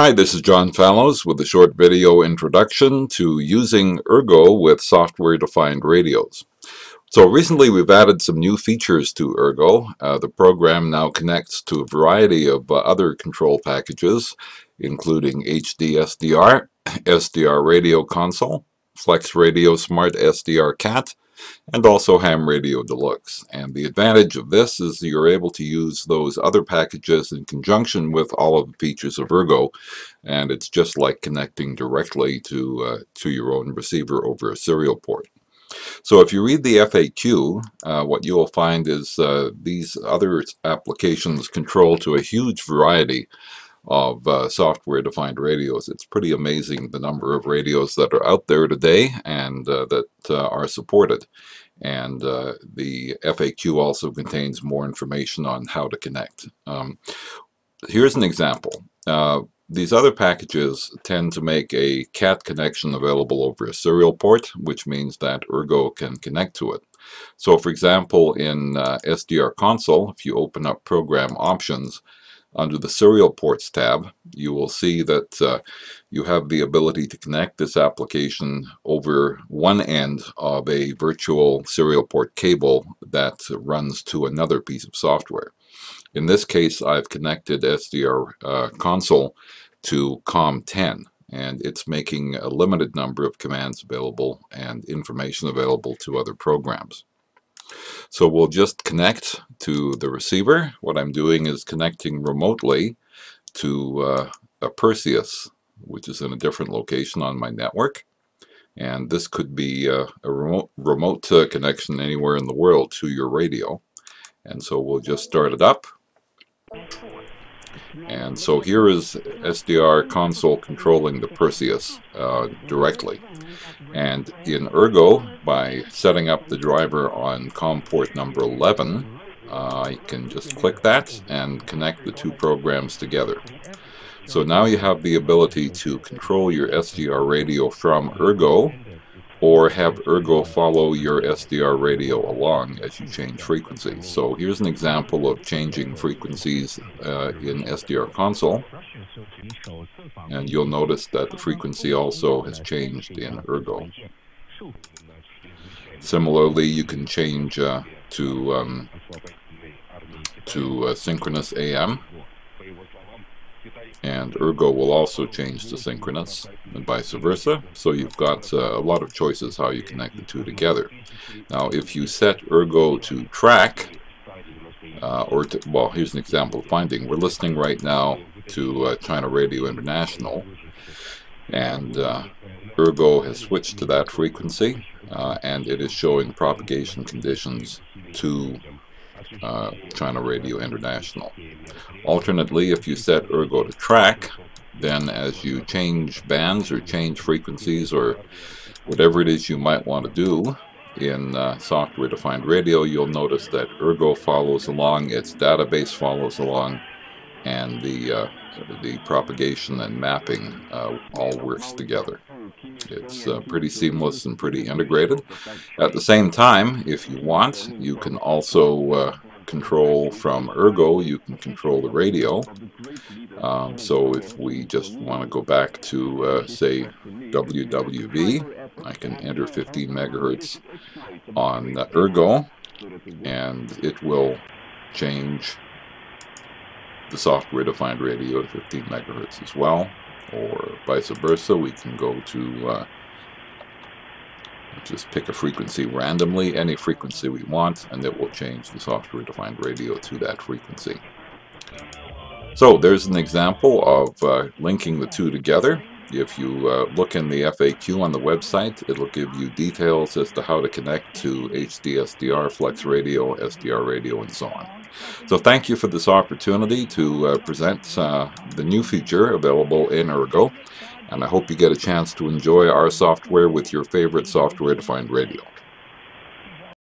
Hi, this is John Fallows with a short video introduction to using Ergo with software-defined radios. So recently we've added some new features to Ergo. Uh, the program now connects to a variety of uh, other control packages, including HD SDR, SDR Radio Console, Flex Radio Smart SDR Cat, and also Ham Radio Deluxe. And the advantage of this is you're able to use those other packages in conjunction with all of the features of Ergo and it's just like connecting directly to, uh, to your own receiver over a serial port. So if you read the FAQ, uh, what you will find is uh, these other applications control to a huge variety of uh, software-defined radios. It's pretty amazing the number of radios that are out there today and uh, that uh, are supported. And uh, the FAQ also contains more information on how to connect. Um, here's an example. Uh, these other packages tend to make a CAT connection available over a serial port, which means that Ergo can connect to it. So for example, in uh, SDR console, if you open up program options, under the Serial Ports tab, you will see that uh, you have the ability to connect this application over one end of a virtual serial port cable that runs to another piece of software. In this case, I've connected SDR uh, console to COM10 and it's making a limited number of commands available and information available to other programs. So we'll just connect to the receiver. What I'm doing is connecting remotely to uh, a Perseus, which is in a different location on my network. And this could be uh, a remote, remote uh, connection anywhere in the world to your radio. And so we'll just start it up. And so here is SDR console controlling the Perseus uh, directly. And in Ergo, by setting up the driver on COM port number 11, uh, I can just click that and connect the two programs together. So now you have the ability to control your SDR radio from Ergo or have Ergo follow your SDR radio along as you change frequencies. So here's an example of changing frequencies uh, in SDR console. And you'll notice that the frequency also has changed in Ergo. Similarly, you can change uh, to um, to uh, synchronous AM and Ergo will also change to synchronous and vice versa. So you've got uh, a lot of choices how you connect the two together. Now if you set Ergo to track, uh, or to, well here's an example of finding. We're listening right now to uh, China Radio International and uh, Ergo has switched to that frequency uh, and it is showing propagation conditions to uh, China Radio International. Alternately, if you set Ergo to track, then as you change bands or change frequencies or whatever it is you might want to do in uh, software-defined radio, you'll notice that Ergo follows along, its database follows along, and the, uh, the propagation and mapping uh, all works together. It's uh, pretty seamless and pretty integrated. At the same time, if you want, you can also uh, control from Ergo, you can control the radio. Um, so if we just want to go back to, uh, say, WWV, I can enter 15 megahertz on Ergo, and it will change the software-defined radio to 15 megahertz as well or vice versa. We can go to uh, just pick a frequency randomly, any frequency we want, and it will change the software-defined radio to that frequency. So there's an example of uh, linking the two together. If you uh, look in the FAQ on the website, it'll give you details as to how to connect to HDSDR, Flex Radio, SDR Radio, and so on. So thank you for this opportunity to uh, present uh, the new feature available in Ergo, and I hope you get a chance to enjoy our software with your favorite software-defined radio.